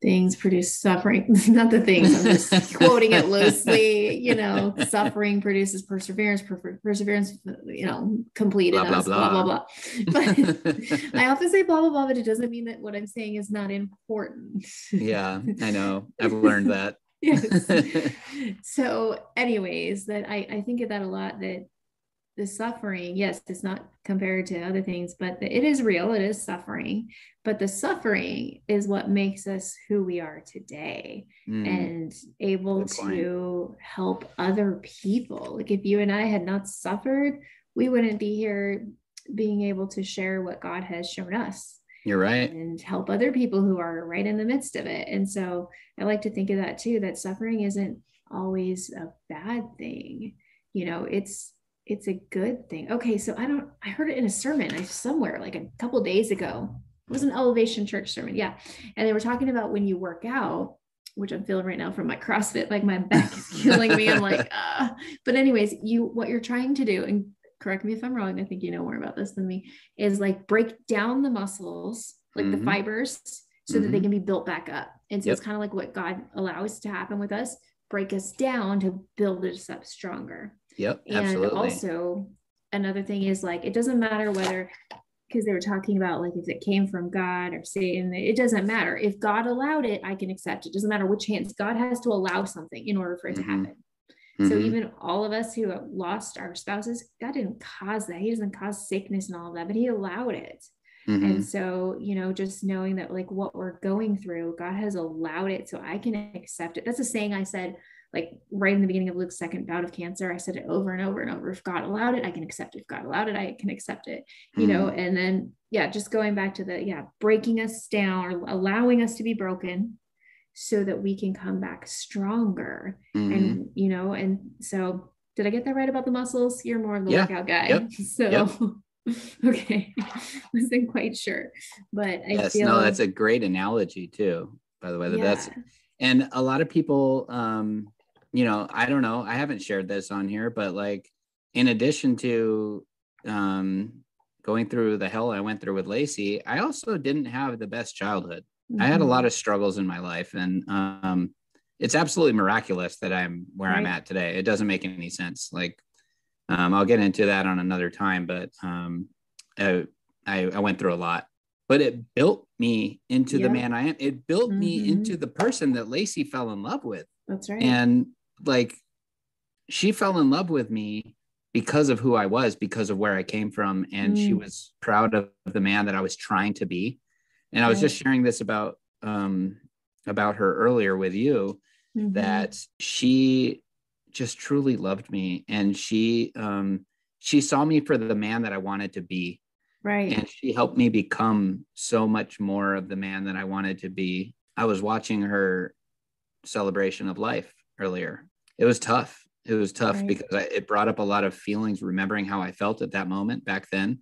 things produce suffering. Not the things i'm just quoting it loosely you know suffering produces perseverance per- perseverance you know completed blah, us, blah, blah blah. blah. But i often say blah blah blah but it doesn't mean that what i'm saying is not important. Yeah i know. I've learned that. Yes. So anyways that i i think of that a lot that the suffering, yes, it's not compared to other things, but it is real, it is suffering. But the suffering is what makes us who we are today mm. and able to help other people. Like if you and I had not suffered, we wouldn't be here being able to share what God has shown us. You're right. And help other people who are right in the midst of it. And so I like to think of that too that suffering isn't always a bad thing. You know, it's it's a good thing. Okay, so I don't I heard it in a sermon I somewhere like a couple days ago. It was an elevation church sermon. Yeah. And they were talking about when you work out, which I'm feeling right now from my CrossFit, like my back is killing me. I'm like, ah. But anyways, you what you're trying to do, and correct me if I'm wrong, I think you know more about this than me, is like break down the muscles, like mm-hmm. the fibers, so mm-hmm. that they mm-hmm. can be built back up. And so yep. it's kind of like what God allows to happen with us, break us down to build us up stronger. Yep. And absolutely. also another thing is like it doesn't matter whether because they were talking about like if it came from God or Satan, it doesn't matter. If God allowed it, I can accept it. Doesn't matter which hands. God has to allow something in order for it mm-hmm. to happen. Mm-hmm. So even all of us who have lost our spouses, God didn't cause that. He doesn't cause sickness and all of that, but He allowed it. Mm-hmm. And so, you know, just knowing that like what we're going through, God has allowed it so I can accept it. That's a saying I said like right in the beginning of Luke's second bout of cancer, I said it over and over and over. If God allowed it, I can accept it. If God allowed it, I can accept it. You mm-hmm. know, and then yeah, just going back to the yeah, breaking us down or allowing us to be broken so that we can come back stronger. Mm-hmm. And you know, and so did I get that right about the muscles? You're more of the yeah. workout guy. Yep. So yep. okay. Wasn't quite sure. But I yes, feel no, that's a great analogy too, by the way. That yeah. that's and a lot of people um you know, I don't know. I haven't shared this on here, but like in addition to um going through the hell I went through with Lacey, I also didn't have the best childhood. Mm-hmm. I had a lot mm-hmm. of struggles in my life and um it's absolutely miraculous that I'm where right. I'm at today. It doesn't make any sense. Like um I'll get into that on another time, but um I I, I went through a lot but it built me into yeah. the man I am. It built mm-hmm. me into the person that Lacey fell in love with. That's right. And like she fell in love with me because of who I was, because of where I came from. And mm. she was proud of the man that I was trying to be. And I was just sharing this about um about her earlier with you mm-hmm. that she just truly loved me and she um she saw me for the man that I wanted to be. Right. And she helped me become so much more of the man that I wanted to be. I was watching her celebration of life earlier it was tough. It was tough right. because I, it brought up a lot of feelings, remembering how I felt at that moment back then.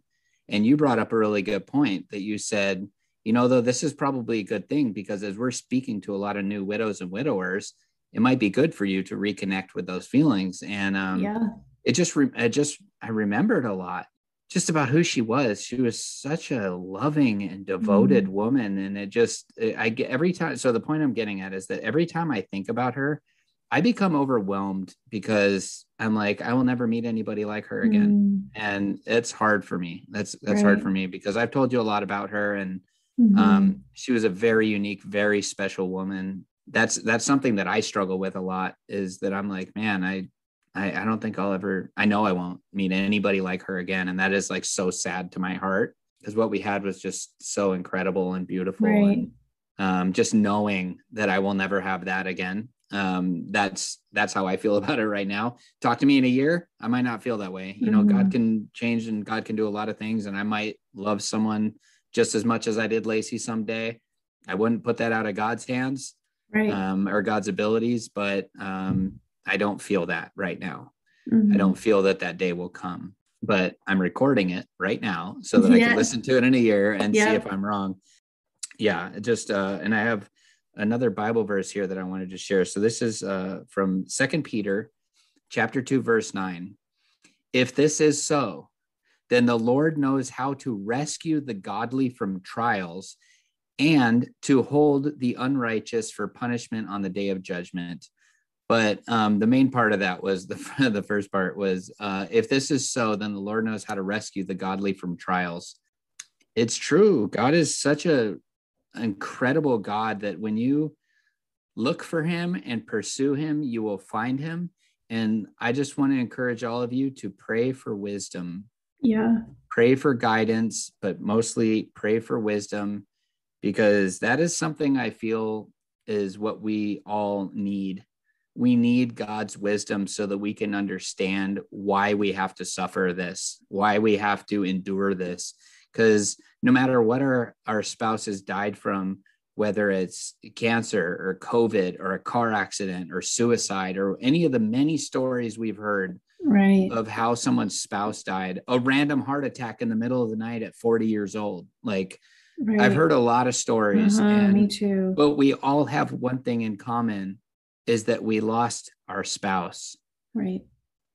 And you brought up a really good point that you said, you know, though this is probably a good thing because as we're speaking to a lot of new widows and widowers, it might be good for you to reconnect with those feelings. And um, yeah, it just, re- it just, I remembered a lot just about who she was. She was such a loving and devoted mm. woman. And it just, I get every time. So the point I'm getting at is that every time I think about her, I become overwhelmed because I'm like, I will never meet anybody like her again. Mm. And it's hard for me. That's that's right. hard for me because I've told you a lot about her and mm-hmm. um, she was a very unique, very special woman. That's that's something that I struggle with a lot is that I'm like, man, I I, I don't think I'll ever I know I won't meet anybody like her again. And that is like so sad to my heart because what we had was just so incredible and beautiful. Right. And um, just knowing that I will never have that again um that's that's how i feel about it right now talk to me in a year i might not feel that way you know mm-hmm. god can change and god can do a lot of things and i might love someone just as much as i did lacey someday i wouldn't put that out of god's hands right um or god's abilities but um i don't feel that right now mm-hmm. i don't feel that that day will come but i'm recording it right now so that yeah. i can listen to it in a year and yeah. see if i'm wrong yeah just uh and i have another Bible verse here that I wanted to share. So this is uh, from Second Peter, chapter two, verse nine. If this is so, then the Lord knows how to rescue the godly from trials and to hold the unrighteous for punishment on the day of judgment. But um, the main part of that was the the first part was uh, if this is so, then the Lord knows how to rescue the godly from trials. It's true. God is such a incredible God that when you look for him and pursue him, you will find him. And I just want to encourage all of you to pray for wisdom. Yeah. Pray for guidance, but mostly pray for wisdom because that is something I feel is what we all need. We need God's wisdom so that we can understand why we have to suffer this, why we have to endure this. Because no matter what our, our spouses died from, whether it's cancer or COVID or a car accident or suicide or any of the many stories we've heard right. of how someone's spouse died, a random heart attack in the middle of the night at 40 years old. Like right. I've heard a lot of stories. Uh-huh, and, me too. But we all have one thing in common is that we lost our spouse. Right.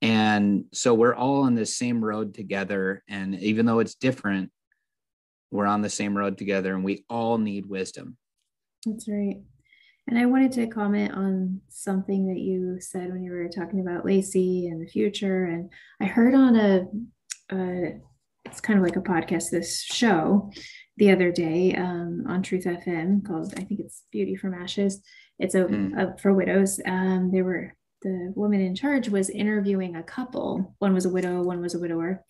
And so we're all on the same road together. And even though it's different, we're on the same road together and we all need wisdom. That's right. And I wanted to comment on something that you said when you were talking about Lacey and the future. And I heard on a, uh, it's kind of like a podcast, this show the other day um, on Truth FM called, I think it's Beauty from Ashes. It's a, mm. a for widows. Um, they were the woman in charge was interviewing a couple. One was a widow, one was a widower.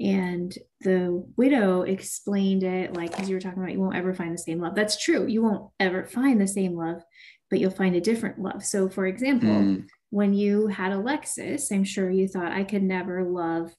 And the widow explained it like, because you were talking about, you won't ever find the same love. That's true. You won't ever find the same love, but you'll find a different love. So, for example, mm. when you had Alexis, I'm sure you thought, I could never love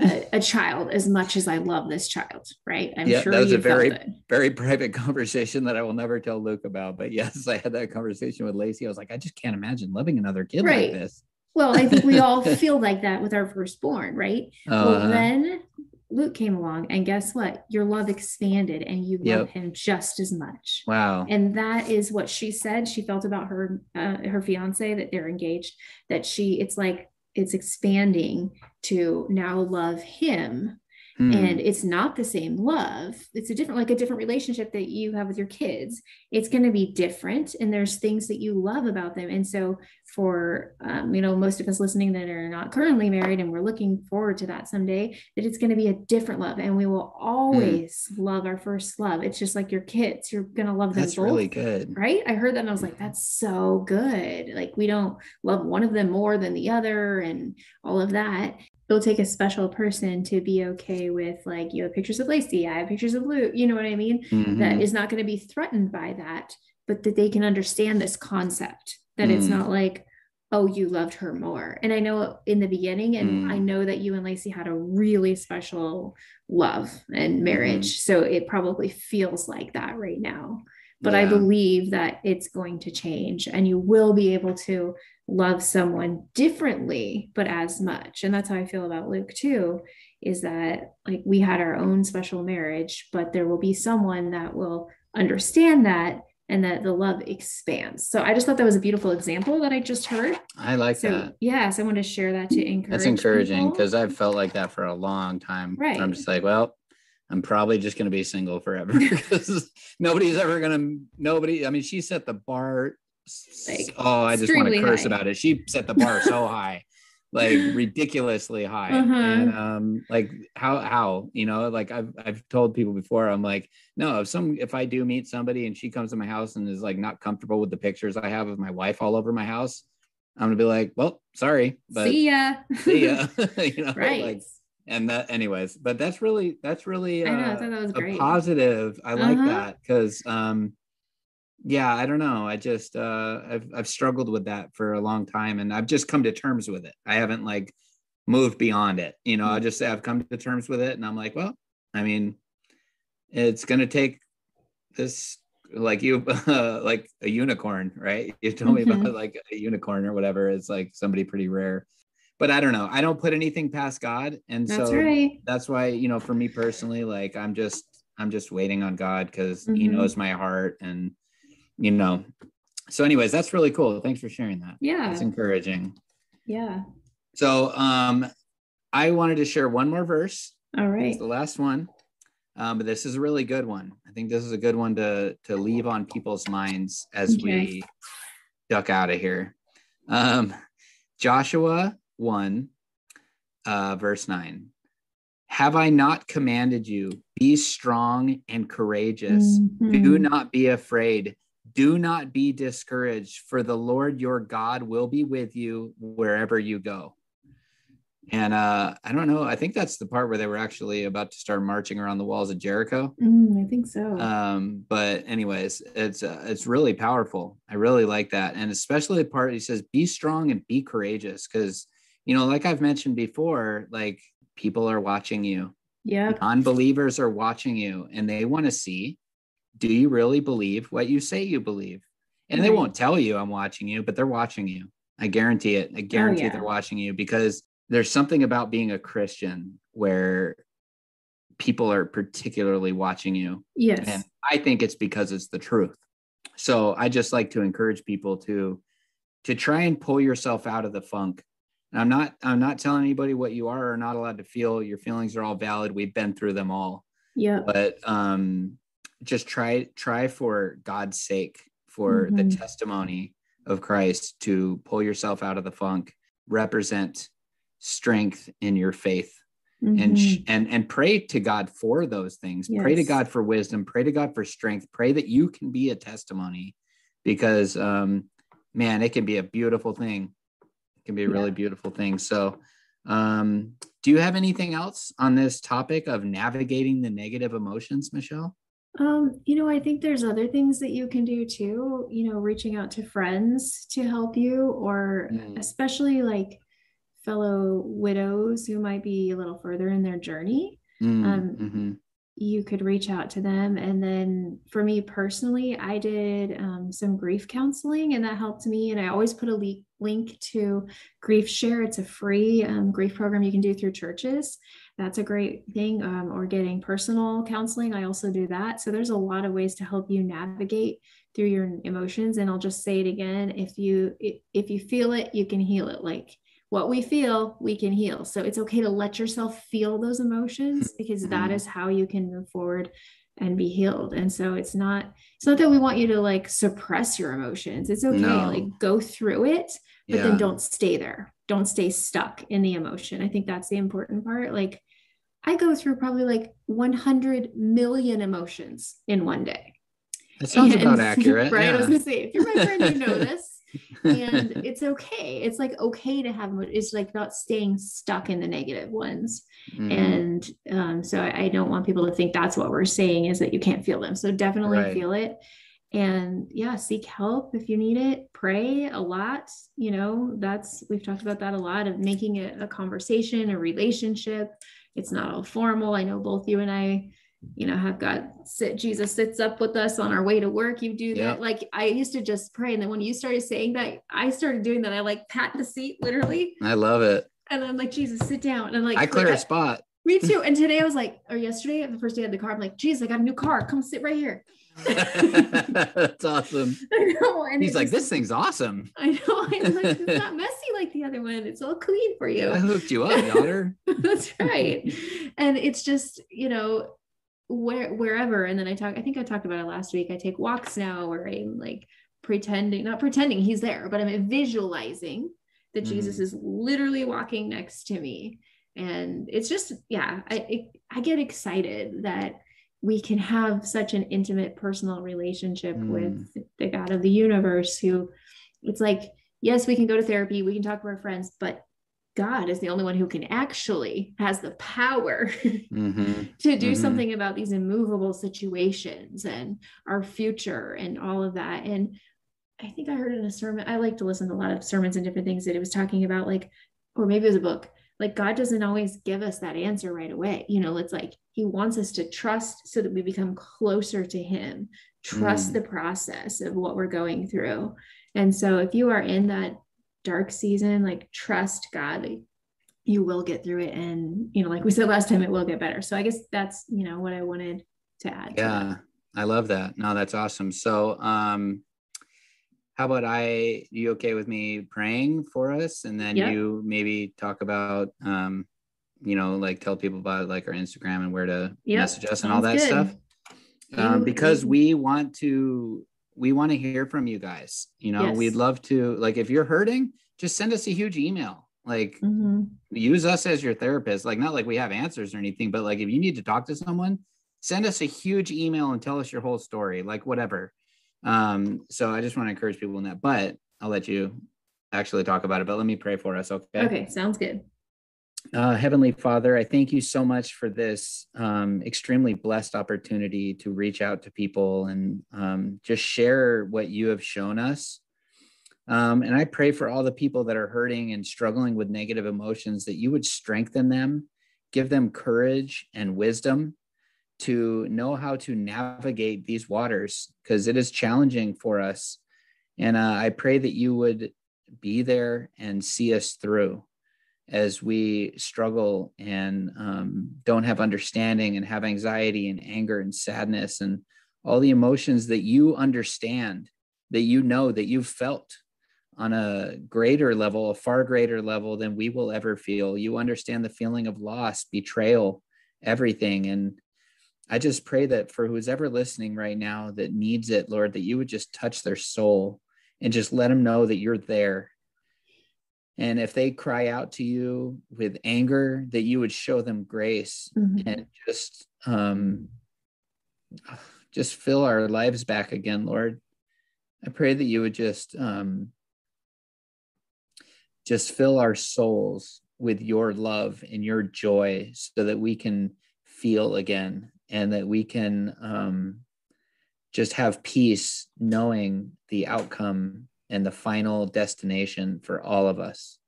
a, a, child as much as I love this child, right? I'm yeah, sure that was a very, very private conversation that I will never tell Luke about. But yes, I had that conversation with Lacey. I was like, I just can't imagine loving another kid right. like this. Well, I think we all feel like that with our firstborn, right? Uh, well, then Luke came along, and guess what? Your love expanded, and you yep. love him just as much. Wow! And that is what she said. She felt about her uh, her fiance that they're engaged. That she, it's like it's expanding to now love him Mm. And it's not the same love. It's a different, like a different relationship that you have with your kids. It's going to be different. And there's things that you love about them. And so, for, um, you know, most of us listening that are not currently married and we're looking forward to that someday, that it's going to be a different love. And we will hmm. always mm. love our first love. It's just like your kids. You're going to love them that's both. really good. Right. I heard that and I was like, that's so good. Like, we don't love one of them more than the other and all of that it'll take a special person to be okay with like you have pictures of Lacey, I have pictures of Luke, you know what I mean? Mm-hmm. That is not going to be threatened by that, but that they can understand this concept that mm. it's not like, oh, you loved her more. And I know in the beginning, and mm. I know that you and Lacey had a really special love and marriage. Mm. So it probably feels like that right now. But yeah. I believe that it's going to change and you will be able to love someone differently, but as much. And that's how I feel about Luke too, is that like we had our own special marriage, but there will be someone that will understand that and that the love expands. So I just thought that was a beautiful example that I just heard. I like so, that. Yes, I want to share that to encourage. That's encouraging because I've felt like that for a long time. Right. I'm just like, well, I'm probably just going to be single forever because nobody's ever going to, nobody, I mean, she set the bar like, oh, I just want to curse high. about it. She set the bar so high, like ridiculously high. Uh-huh. And um, like how how you know, like I've I've told people before, I'm like, no, if some if I do meet somebody and she comes to my house and is like not comfortable with the pictures I have of my wife all over my house, I'm gonna be like, well, sorry, but see ya, see ya, you know, right. like and that anyways but that's really that's really uh, I know, I thought that was great. a positive i uh-huh. like that because um yeah i don't know i just uh I've, I've struggled with that for a long time and i've just come to terms with it i haven't like moved beyond it you know i mm. just say i've come to terms with it and i'm like well i mean it's going to take this like you uh, like a unicorn right you told mm-hmm. me about like a unicorn or whatever it's like somebody pretty rare but i don't know i don't put anything past god and that's so right. that's why you know for me personally like i'm just i'm just waiting on god because mm-hmm. he knows my heart and you know. So anyways that's really cool. Thanks for sharing that. Yeah. It's encouraging. Yeah. So um i wanted to share one more verse. All right. It's the last one. Um, but this is a really good one. I think this is a good one to to leave on people's minds as okay. we duck out of here. Um joshua 1 uh verse 9 have I not commanded you? Be strong and courageous. Mm-hmm. Do not be afraid. Do not be discouraged, for the Lord your God will be with you wherever you go. And uh, I don't know. I think that's the part where they were actually about to start marching around the walls of Jericho. Mm, I think so. Um, but anyways, it's uh, it's really powerful. I really like that, and especially the part he says, "Be strong and be courageous," because you know, like I've mentioned before, like people are watching you. Yeah. Non-believers are watching you, and they want to see do you really believe what you say you believe? And they won't tell you I'm watching you, but they're watching you. I guarantee it. I oh, guarantee oh, yeah. they're watching you because there's something about being a Christian where people are particularly watching you. Yes. And I think it's because it's the truth. So I just like to encourage people to to try and pull yourself out of the funk. And I'm not I'm not telling anybody what you are or not allowed to feel. Your feelings are all valid. We've been through them all. Yeah. But um just try try for God's sake for mm-hmm. the testimony of Christ to pull yourself out of the funk, represent strength in your faith mm-hmm. and and and pray to God for those things. Yes. Pray to God for wisdom, pray to God for strength, pray that you can be a testimony because um man, it can be a beautiful thing. It can be a yeah. really beautiful thing. So um do you have anything else on this topic of navigating the negative emotions, Michelle? Um, you know, I think there's other things that you can do too, you know, reaching out to friends to help you, or mm. especially like fellow widows who might be a little further in their journey. Mm. Um, mm-hmm. You could reach out to them. And then for me personally, I did um, some grief counseling and that helped me. And I always put a le- link to Grief Share. It's a free um, grief program you can do through churches. That's a great thing um, or getting personal counseling. I also do that. So there's a lot of ways to help you navigate through your emotions. And i'll just say it again if you if you feel it you can heal it. Like what we feel we can heal. So it's okay to let yourself feel those emotions because that mm-hmm. how you can move forward and be healed and so it's not it's not that we want you to like suppress your emotions it's okay no. like go through it but yeah. then don't stay there don't stay stuck in the emotion i think that's the important part like I go through probably like 100 million emotions in one day. That sounds and, about accurate. Right. Yeah. I was going to say, if you're my friend, you know this. And it's okay. It's like okay to have, it's like not staying stuck in the negative ones. Mm. And um, so I, I, don't want people to think that's what we're saying is that you can't feel them. So definitely right. feel it. And yeah, seek help if you need it. Pray a lot. You know, that's, we've talked about that a lot of making it a conversation, a relationship it's not all formal. I know both you and I, you know, have God sit Jesus sits up with us on our way to work. You do that. Like I used to just pray. And then when you started saying that, I started doing that. I like pat the seat literally. I love it. And I'm like, Jesus, sit down. And I'm like, I clear like, a spot. Me too. And today I was like, or yesterday, the first day of the car, I'm like, Jesus, I got a new car. Come sit right here. That's awesome. I know. And he's like, just, this thing's awesome. I know. I'm like, it's not messy like the other one. It's all clean for you. I hooked you up, daughter. That's right. and it's just, you know, where wherever. And then I talk, I think I talked about it last week. I take walks now where I'm like pretending, not pretending he's there, but I'm visualizing that mm-hmm. Jesus is literally walking next to me. And it's just, yeah, I it, I get excited that we can have such an intimate personal relationship mm. with the God of the universe who it's like, yes, we can go to therapy, we can talk to our friends, but God is the only one who can actually has the power mm-hmm. to do mm-hmm. something about these immovable situations and our future and all of that. And I think I heard in a sermon, I like to listen to a lot of sermons and different things that it was talking about, like, or maybe it was a book like God doesn't always give us that answer right away. You know, it's like He wants us to trust so that we become closer to Him, trust mm. the process of what we're going through. And so, if you are in that dark season, like trust God, like, you will get through it. And, you know, like we said last time, it will get better. So, I guess that's, you know, what I wanted to add. Yeah. To I love that. No, that's awesome. So, um, how about I, you okay with me praying for us? And then you maybe talk about, um, you know, like tell people about like our Instagram and where to yep. message us and all that good. stuff. Um, because we want to, we want to hear from you guys. You know, yes. we'd love to, like, if you're hurting, just send us a huge email. Like, mm-hmm. use us as your therapist. Like, not like we have answers or anything, but like, if you need to talk to someone, send us a huge email and tell us your whole story, like, whatever um, so I just want to encourage people in that, but I'll let you actually talk about it. But let me pray for us. Okay. Okay. Sounds good. Uh, Heavenly Father, I thank you so much for this um, extremely blessed opportunity to reach out to people and um, just share what you have shown us. Um, and I pray for all the people that are hurting and struggling with negative emotions that you would strengthen them, give them courage and wisdom to know how to navigate these waters because it is challenging for us. And uh, I pray that you would be there and see us through as we struggle and um, don't have understanding and have anxiety and anger and sadness and all the emotions that you understand, that you know, that you've felt on a greater level, a far greater level than we will ever feel. You understand the feeling of loss, betrayal, everything. And I just pray that for who's ever listening right now that needs it, Lord, that you would just touch their soul and just let them know that you're there and if they cry out to you with anger, that you would show them grace mm-hmm. and just um, just fill our lives back again, Lord. I pray that you would just um, just fill our souls with your love and your joy so that we can feel again and that we can um, just have peace knowing the outcome and the final destination for all of us.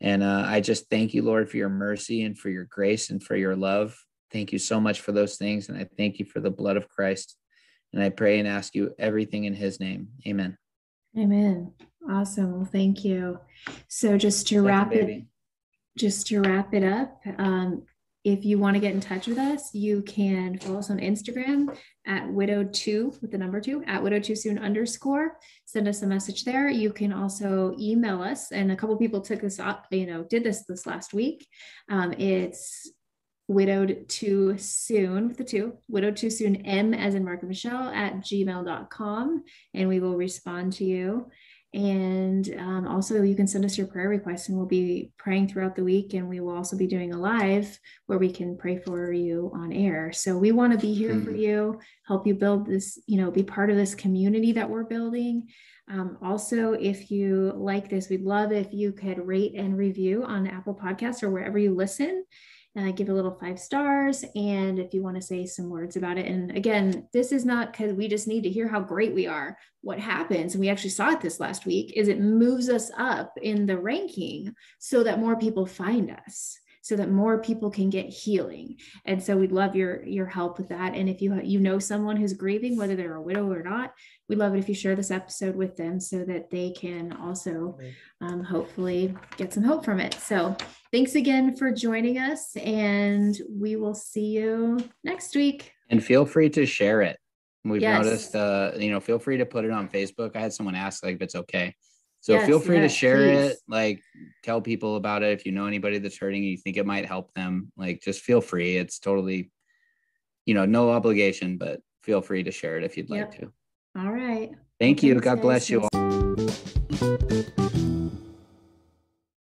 And uh, I just thank you, Lord, for your mercy and for your grace and for your love. Thank you so much for those things. And I thank you for the blood of Christ. And I pray and ask you everything in his name. Amen. Amen. Awesome. Well, thank you. So just to wrap it, just to wrap it up, um, if you want to get in touch with us, you can follow us on Instagram at widow2 with the number two at widow too soon underscore. Send us a message there. You can also email us, and a couple people took this up, you know, did this this last week. Um, it's widowed too soon with the two widowed too soon m as in mark and michelle at gmail.com and we will respond to you and um, also, you can send us your prayer requests, and we'll be praying throughout the week. And we will also be doing a live where we can pray for you on air. So we want to be here mm-hmm. for you, help you build this, you know, be part of this community that we're building. Um, also, if you like this, we'd love if you could rate and review on Apple Podcasts or wherever you listen uh, give a little five stars. And if you want to say some words about it. And again, this is not because we just need to hear how great we are. What happens, and we actually saw it this last week, is it moves us up in the ranking so that more people find us so that more people can get healing. And so we'd love your your help with that. And if you you know someone who's grieving, whether they're a widow or not, we'd love it if you share this episode with them so that they can also um, hopefully get some hope from it. So thanks again for joining us, and we will see you next week. And feel free to share it. We've yes. noticed, uh, you know, feel free to put it on Facebook. I had someone ask like if it's okay. So yes, feel free yes, to share please. it, like tell people about it. If you know anybody that's hurting, you think it might help them, like just feel free. It's totally, you know, no obligation, but feel free to share it if you'd yep. like to. All right. Thank you. God bless you all.